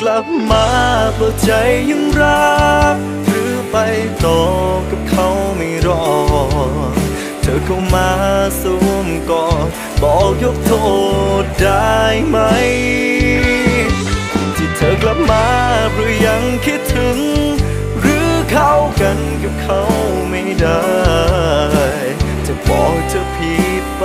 กลับมาเราะใจยังรัก หรือไปต่อกับเขาไม่รอ เธอเข้ามาสวมกอดบอกยกโทษได้ไหม ที่เธอกลับมาหรือยังคิดถึง หรือเข้ากันกับเขาไม่ได้ จะบอกเธอผิดไป